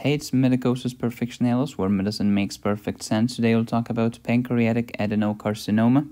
Hates medicosis perfectionalis, where medicine makes perfect sense. Today we'll talk about pancreatic adenocarcinoma.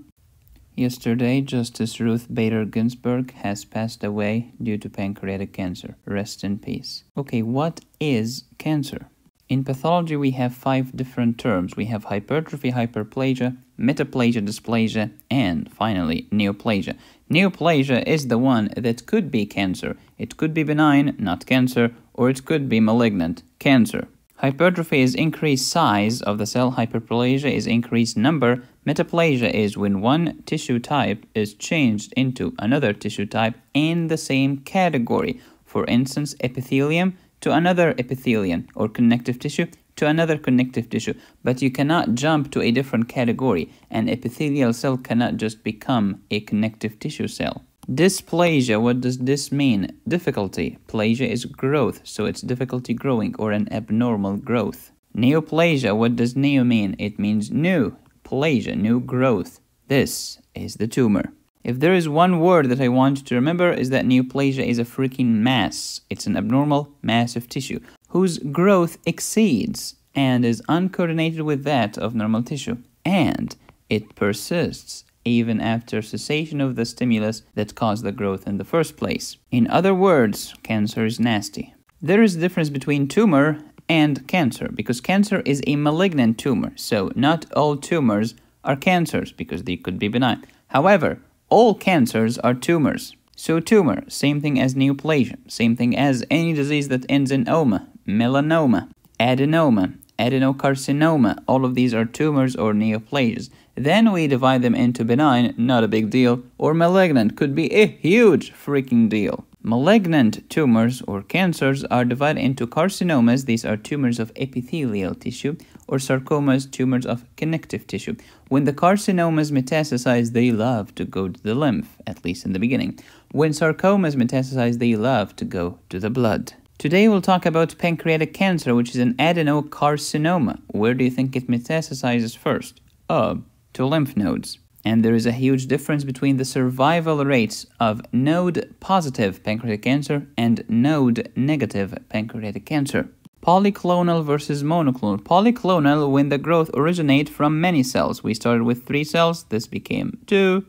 Yesterday, Justice Ruth Bader Ginsburg has passed away due to pancreatic cancer. Rest in peace. Okay, what is cancer? In pathology, we have five different terms. We have hypertrophy, hyperplasia, metaplasia, dysplasia, and finally, neoplasia. Neoplasia is the one that could be cancer. It could be benign, not cancer, or it could be malignant, cancer. Hypertrophy is increased size of the cell, hyperplasia is increased number, metaplasia is when one tissue type is changed into another tissue type in the same category. For instance, epithelium to another epithelium or connective tissue to another connective tissue, but you cannot jump to a different category. An epithelial cell cannot just become a connective tissue cell. Dysplasia, what does this mean? Difficulty. Plasia is growth, so it's difficulty growing or an abnormal growth. Neoplasia, what does neo mean? It means new. Plasia, new growth. This is the tumor. If there is one word that I want you to remember is that neoplasia is a freaking mass. It's an abnormal mass of tissue whose growth exceeds and is uncoordinated with that of normal tissue. And it persists even after cessation of the stimulus that caused the growth in the first place. In other words, cancer is nasty. There is a difference between tumor and cancer because cancer is a malignant tumor. So not all tumors are cancers because they could be benign. However, all cancers are tumors. So tumor, same thing as neoplasia, same thing as any disease that ends in oma, melanoma, adenoma, adenocarcinoma, all of these are tumors or neoplasias. Then we divide them into benign, not a big deal, or malignant, could be a huge freaking deal. Malignant tumors or cancers are divided into carcinomas, these are tumors of epithelial tissue, or sarcomas, tumors of connective tissue. When the carcinomas metastasize, they love to go to the lymph, at least in the beginning. When sarcomas metastasize, they love to go to the blood. Today we'll talk about pancreatic cancer, which is an adenocarcinoma. Where do you think it metastasizes first? Oh, to lymph nodes and there is a huge difference between the survival rates of node positive pancreatic cancer and node negative pancreatic cancer. Polyclonal versus monoclonal. Polyclonal when the growth originate from many cells. We started with three cells, this became two,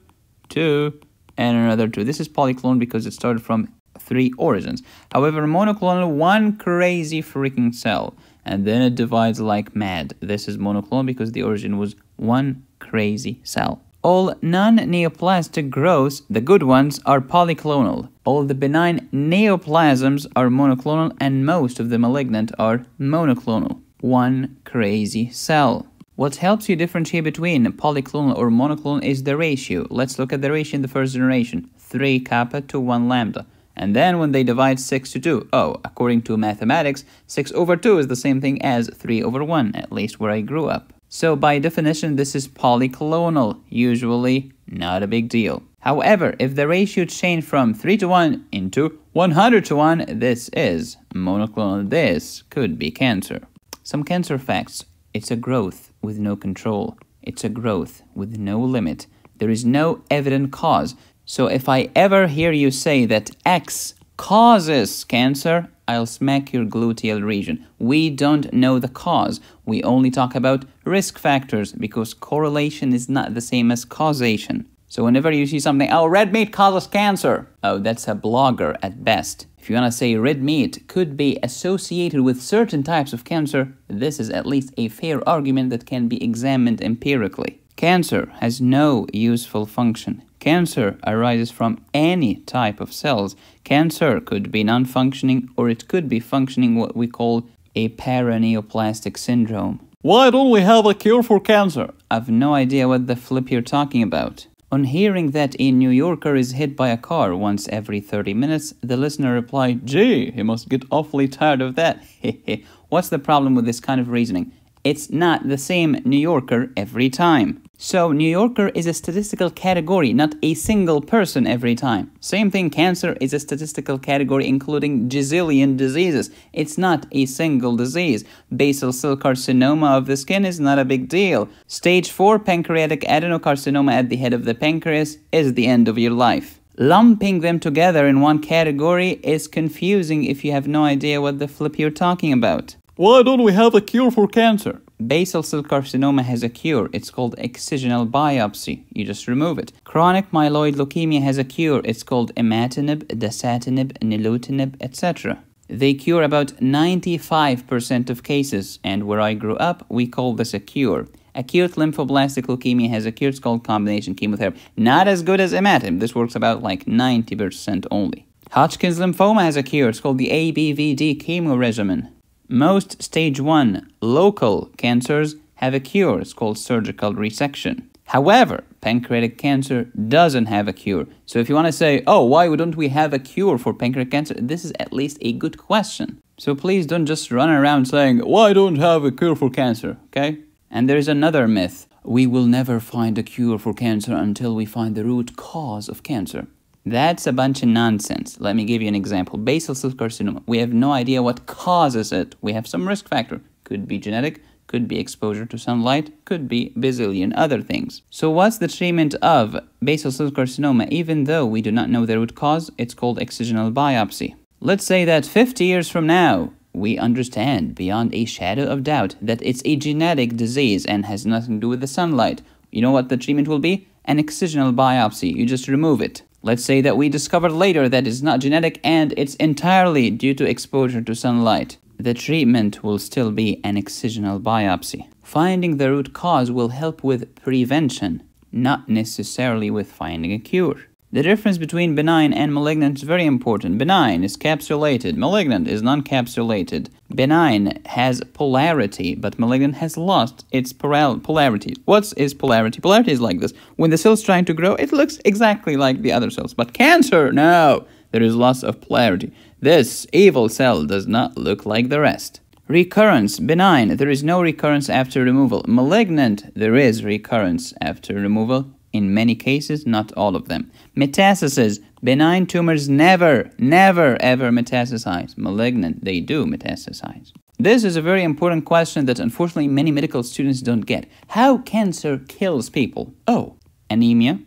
two, and another two. This is polyclonal because it started from three origins. However, monoclonal, one crazy freaking cell, and then it divides like mad. This is monoclonal because the origin was one crazy cell. All non-neoplastic growths, the good ones, are polyclonal. All the benign neoplasms are monoclonal and most of the malignant are monoclonal. One crazy cell. What helps you differentiate between polyclonal or monoclonal is the ratio. Let's look at the ratio in the first generation. 3 kappa to 1 lambda. And then when they divide 6 to 2, oh, according to mathematics, 6 over 2 is the same thing as 3 over 1, at least where I grew up. So by definition, this is polyclonal, usually not a big deal. However, if the ratio changed from 3 to 1 into 100 to 1, this is monoclonal. This could be cancer. Some cancer facts. It's a growth with no control. It's a growth with no limit. There is no evident cause. So if I ever hear you say that X causes cancer, I'll smack your gluteal region. We don't know the cause. We only talk about risk factors because correlation is not the same as causation. So whenever you see something, oh, red meat causes cancer. Oh, that's a blogger at best. If you want to say red meat could be associated with certain types of cancer, this is at least a fair argument that can be examined empirically. Cancer has no useful function. Cancer arises from any type of cells. Cancer could be non-functioning or it could be functioning what we call a paraneoplastic syndrome. Why don't we have a cure for cancer? I've no idea what the flip you're talking about. On hearing that a New Yorker is hit by a car once every 30 minutes, the listener replied, Gee, he must get awfully tired of that. What's the problem with this kind of reasoning? It's not the same New Yorker every time. So New Yorker is a statistical category, not a single person every time. Same thing, cancer is a statistical category including gazillion diseases. It's not a single disease. Basal cell carcinoma of the skin is not a big deal. Stage 4 pancreatic adenocarcinoma at the head of the pancreas is the end of your life. Lumping them together in one category is confusing if you have no idea what the flip you're talking about. Why don't we have a cure for cancer? Basal cell carcinoma has a cure. It's called excisional biopsy. You just remove it. Chronic myeloid leukemia has a cure. It's called imatinib, dasatinib, nilotinib, etc. They cure about 95% of cases, and where I grew up, we call this a cure. Acute lymphoblastic leukemia has a cure. It's called combination chemotherapy. Not as good as imatinib. This works about like 90% only. Hodgkin's lymphoma has a cure. It's called the ABVD chemo regimen. Most stage 1 local cancers have a cure. It's called surgical resection. However, pancreatic cancer doesn't have a cure. So if you want to say, oh, why don't we have a cure for pancreatic cancer? This is at least a good question. So please don't just run around saying, why don't have a cure for cancer, okay? And there is another myth. We will never find a cure for cancer until we find the root cause of cancer. That's a bunch of nonsense. Let me give you an example. Basal cell carcinoma. We have no idea what causes it. We have some risk factor. Could be genetic, could be exposure to sunlight, could be bazillion other things. So what's the treatment of basal cell carcinoma? Even though we do not know the root cause, it's called excisional biopsy. Let's say that 50 years from now, we understand beyond a shadow of doubt that it's a genetic disease and has nothing to do with the sunlight. You know what the treatment will be? An excisional biopsy. You just remove it. Let's say that we discovered later that it's not genetic and it's entirely due to exposure to sunlight. The treatment will still be an excisional biopsy. Finding the root cause will help with prevention, not necessarily with finding a cure. The difference between benign and malignant is very important. Benign is capsulated, malignant is non capsulated. Benign has polarity, but malignant has lost its polarity. What is polarity? Polarity is like this. When the cell's trying to grow, it looks exactly like the other cells. But cancer, no, there is loss of polarity. This evil cell does not look like the rest. Recurrence, benign, there is no recurrence after removal. Malignant, there is recurrence after removal in many cases, not all of them. Metastasis. Benign tumors never, never, ever metastasize. Malignant, they do metastasize. This is a very important question that unfortunately many medical students don't get. How cancer kills people? Oh, anemia,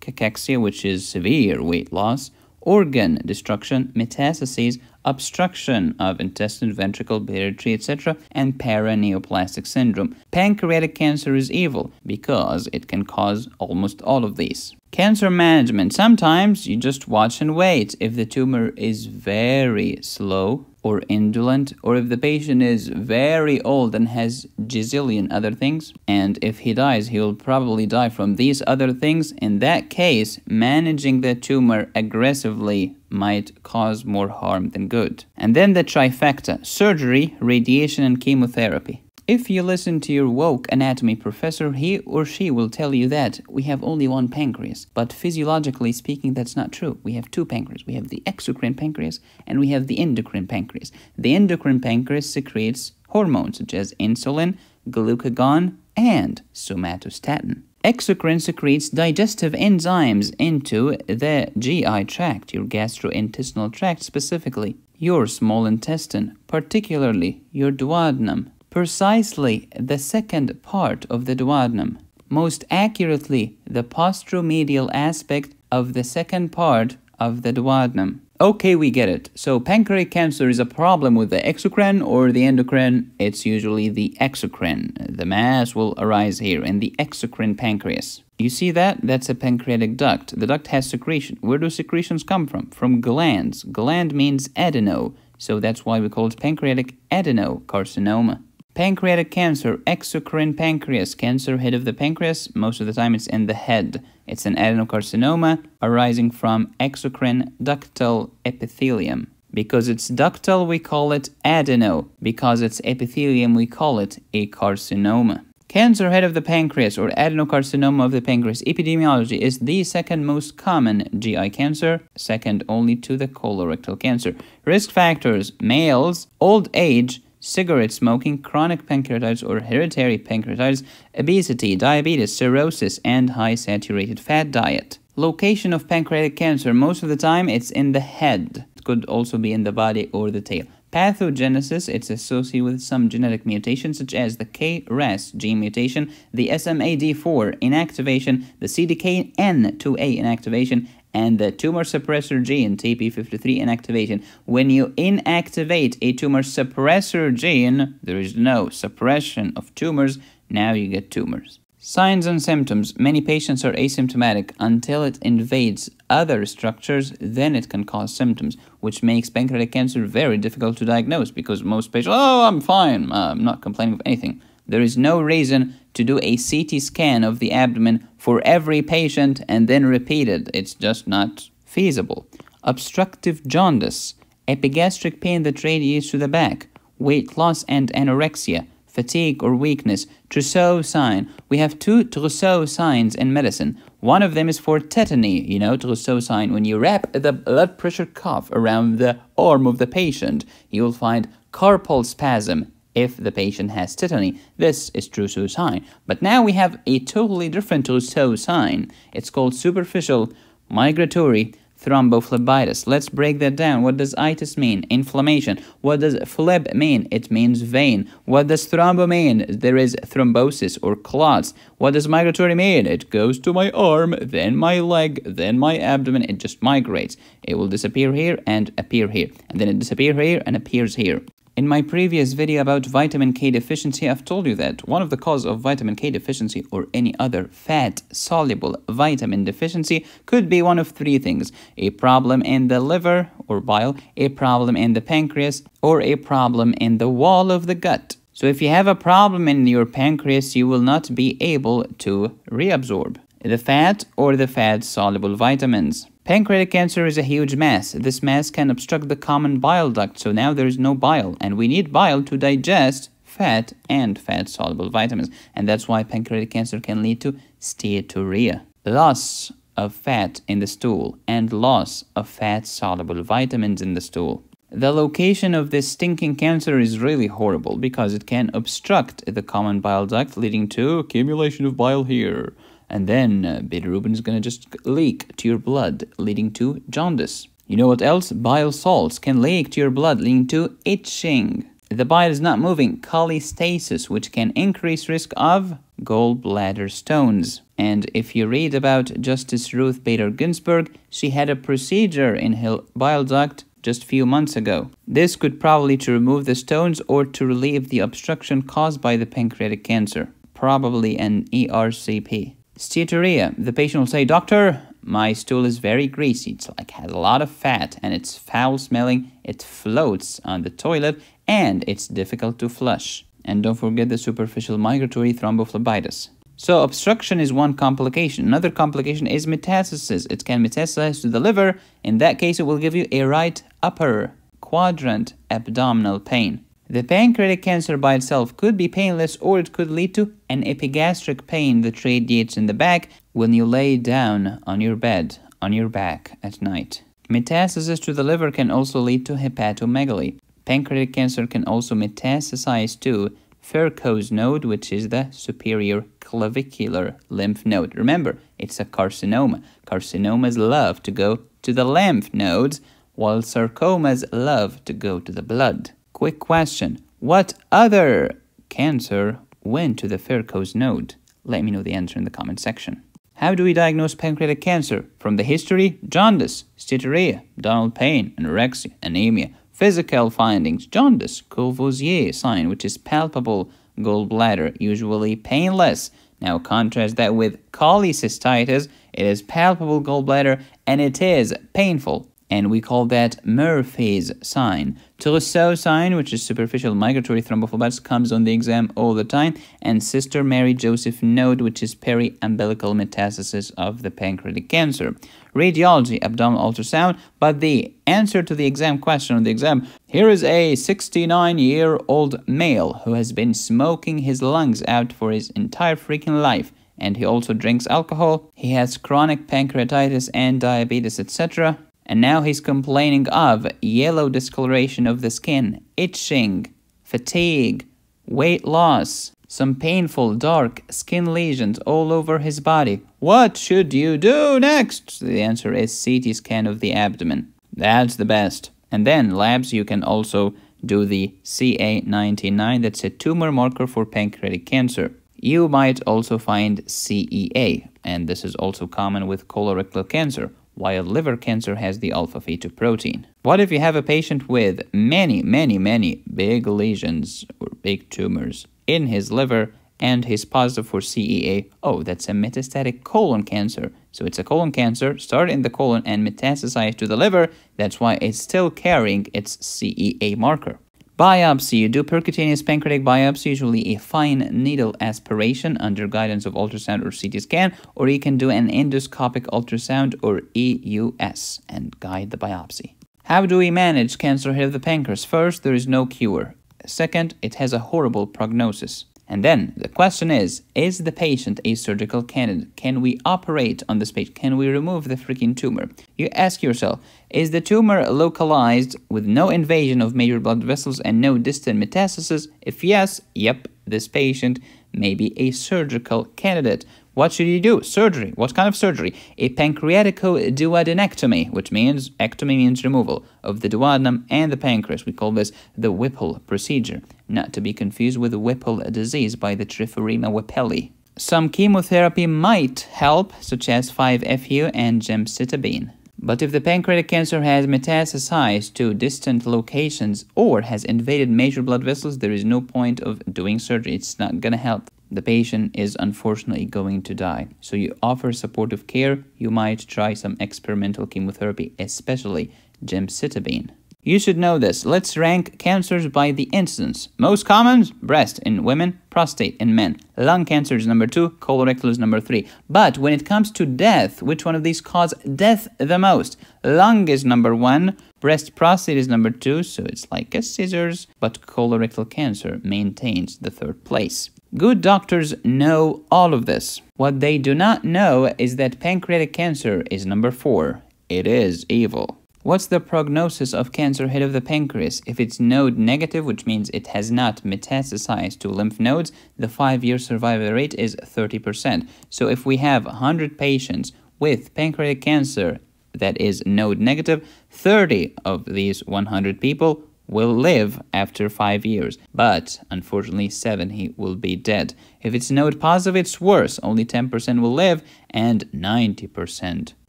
cachexia, which is severe weight loss, organ destruction, metastases, obstruction of intestine, ventricle, pituitary, etc., and paraneoplastic syndrome. Pancreatic cancer is evil because it can cause almost all of these. Cancer management. Sometimes you just watch and wait. If the tumor is very slow or indolent, or if the patient is very old and has gazillion other things, and if he dies, he will probably die from these other things. In that case, managing the tumor aggressively might cause more harm than good. And then the trifecta surgery, radiation, and chemotherapy. If you listen to your woke anatomy professor, he or she will tell you that we have only one pancreas. But physiologically speaking, that's not true. We have two pancreas. We have the exocrine pancreas and we have the endocrine pancreas. The endocrine pancreas secretes hormones such as insulin, glucagon, and somatostatin. Exocrine secretes digestive enzymes into the GI tract, your gastrointestinal tract specifically, your small intestine, particularly your duodenum precisely the second part of the duodenum, most accurately the posteromedial aspect of the second part of the duodenum. Okay, we get it. So pancreatic cancer is a problem with the exocrine or the endocrine. It's usually the exocrine. The mass will arise here in the exocrine pancreas. You see that? That's a pancreatic duct. The duct has secretion. Where do secretions come from? From glands. Gland means adeno, so that's why we call it pancreatic adenocarcinoma. Pancreatic cancer, exocrine pancreas, cancer head of the pancreas. Most of the time it's in the head. It's an adenocarcinoma arising from exocrine ductal epithelium. Because it's ductal, we call it adeno. Because it's epithelium, we call it a carcinoma. Cancer head of the pancreas or adenocarcinoma of the pancreas epidemiology is the second most common GI cancer, second only to the colorectal cancer. Risk factors males, old age, cigarette smoking, chronic pancreatitis or hereditary pancreatitis, obesity, diabetes, cirrhosis, and high saturated fat diet. Location of pancreatic cancer, most of the time it's in the head. It could also be in the body or the tail. Pathogenesis, it's associated with some genetic mutations such as the KRAS gene mutation, the SMAD4 inactivation, the CDKN2A inactivation, and the tumor suppressor gene, TP53 inactivation. When you inactivate a tumor suppressor gene, there is no suppression of tumors, now you get tumors. Signs and symptoms. Many patients are asymptomatic until it invades other structures, then it can cause symptoms, which makes pancreatic cancer very difficult to diagnose because most patients, oh, I'm fine, uh, I'm not complaining of anything. There is no reason to do a CT scan of the abdomen for every patient and then repeat it. It's just not feasible. Obstructive jaundice, epigastric pain that radiates to the back, weight loss and anorexia, fatigue or weakness, Trousseau sign. We have two Trousseau signs in medicine. One of them is for tetany, you know, Trousseau sign. When you wrap the blood pressure cuff around the arm of the patient, you will find carpal spasm if the patient has tetany. This is Trousseau sign. But now we have a totally different sign. It's called superficial migratory thrombophlebitis. Let's break that down. What does itis mean? Inflammation. What does phleb mean? It means vein. What does thrombo mean? There is thrombosis or clots. What does migratory mean? It goes to my arm, then my leg, then my abdomen. It just migrates. It will disappear here and appear here. And then it disappears here and appears here. In my previous video about vitamin K deficiency, I've told you that one of the causes of vitamin K deficiency or any other fat-soluble vitamin deficiency could be one of three things. A problem in the liver or bile, a problem in the pancreas, or a problem in the wall of the gut. So if you have a problem in your pancreas, you will not be able to reabsorb the fat or the fat-soluble vitamins. Pancreatic cancer is a huge mass. This mass can obstruct the common bile duct, so now there is no bile, and we need bile to digest fat and fat-soluble vitamins, and that's why pancreatic cancer can lead to steatorrhea, loss of fat in the stool, and loss of fat-soluble vitamins in the stool. The location of this stinking cancer is really horrible because it can obstruct the common bile duct, leading to accumulation of bile here and then uh, bilirubin is going to just leak to your blood, leading to jaundice. You know what else? Bile salts can leak to your blood, leading to itching. The bile is not moving, cholestasis, which can increase risk of gallbladder stones. And if you read about Justice Ruth Bader Ginsburg, she had a procedure in her bile duct just a few months ago. This could probably to remove the stones or to relieve the obstruction caused by the pancreatic cancer, probably an ERCP. Steatorrhea. The patient will say, Doctor, my stool is very greasy. It's like has a lot of fat and it's foul smelling. It floats on the toilet and it's difficult to flush. And don't forget the superficial migratory thrombophlebitis. So obstruction is one complication. Another complication is metastasis. It can metastasize to the liver. In that case, it will give you a right upper quadrant abdominal pain. The pancreatic cancer by itself could be painless or it could lead to an epigastric pain that radiates in the back when you lay down on your bed on your back at night. Metastasis to the liver can also lead to hepatomegaly. Pancreatic cancer can also metastasize to Virchow's node, which is the superior clavicular lymph node. Remember, it's a carcinoma. Carcinomas love to go to the lymph nodes, while sarcomas love to go to the blood. Quick question. What other cancer went to the Virchow's node? Let me know the answer in the comment section. How do we diagnose pancreatic cancer? From the history, jaundice, steatorrhea, abdominal pain, anorexia, anemia. Physical findings, jaundice, Courvoisier sign, which is palpable gallbladder, usually painless. Now contrast that with cholecystitis, it is palpable gallbladder and it is painful and we call that Murphy's sign. Trousseau sign, which is superficial migratory thrombophlebitis, comes on the exam all the time, and Sister Mary Joseph node, which is peri-umbilical metastasis of the pancreatic cancer. Radiology, abdominal ultrasound, but the answer to the exam question on the exam, here is a 69-year-old male who has been smoking his lungs out for his entire freaking life and he also drinks alcohol. He has chronic pancreatitis and diabetes, etc and now he's complaining of yellow discoloration of the skin, itching, fatigue, weight loss, some painful dark skin lesions all over his body. What should you do next? The answer is CT scan of the abdomen. That's the best. And then labs, you can also do the CA19-9, that's a tumor marker for pancreatic cancer. You might also find CEA, and this is also common with colorectal cancer. While liver cancer has the alpha fetoprotein. Protein. What if you have a patient with many, many, many big lesions or big tumors in his liver and he's positive for CEA? Oh, that's a metastatic colon cancer. So it's a colon cancer, started in the colon and metastasized to the liver. That's why it's still carrying its CEA marker. Biopsy. You do percutaneous pancreatic biopsy, usually a fine needle aspiration under guidance of ultrasound or CT scan, or you can do an endoscopic ultrasound or EUS and guide the biopsy. How do we manage cancer of the pancreas? First, there is no cure. Second, it has a horrible prognosis. And then the question is Is the patient a surgical candidate? Can we operate on this patient? Can we remove the freaking tumor? You ask yourself Is the tumor localized with no invasion of major blood vessels and no distant metastasis? If yes, yep, this patient may be a surgical candidate. What should you do? Surgery. What kind of surgery? A pancreaticoduodenectomy, which means ectomy means removal of the duodenum and the pancreas. We call this the Whipple procedure, not to be confused with Whipple disease by the Tropheryma whipplei. Some chemotherapy might help, such as 5-FU and gemcitabine. But if the pancreatic cancer has metastasized to distant locations or has invaded major blood vessels, there is no point of doing surgery. It's not going to help the patient is unfortunately going to die. So you offer supportive care, you might try some experimental chemotherapy, especially gemcitabine. You should know this. Let's rank cancers by the incidence. Most common, breast in women, prostate in men. Lung cancer is number two, colorectal is number three. But when it comes to death, which one of these cause death the most? Lung is number one, breast prostate is number two, so it's like a scissors, but colorectal cancer maintains the third place. Good doctors know all of this. What they do not know is that pancreatic cancer is number four. It is evil. What's the prognosis of cancer head of the pancreas? If it's node negative, which means it has not metastasized to lymph nodes, the five year survival rate is 30%. So if we have 100 patients with pancreatic cancer that is node negative, 30 of these 100 people will live after five years, but unfortunately, seven he will be dead. If it's node positive, it's worse. Only 10% will live and 90%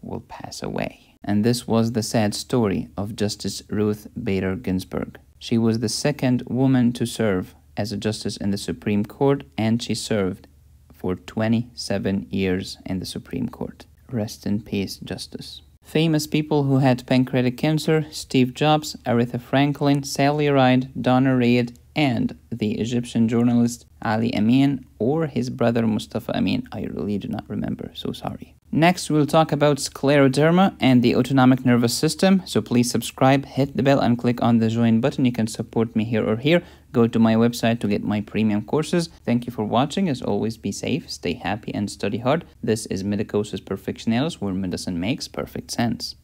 will pass away. And this was the sad story of Justice Ruth Bader Ginsburg. She was the second woman to serve as a justice in the Supreme Court, and she served for 27 years in the Supreme Court. Rest in peace, Justice. Famous people who had pancreatic cancer Steve Jobs, Aretha Franklin, Sally Ride, Donna Reed, and the Egyptian journalist Ali Amin or his brother Mustafa Amin. I really do not remember, so sorry. Next, we'll talk about scleroderma and the autonomic nervous system. So please subscribe, hit the bell, and click on the join button. You can support me here or here. Go to my website to get my premium courses. Thank you for watching. As always, be safe, stay happy, and study hard. This is Medicosis Perfectionalis, where medicine makes perfect sense.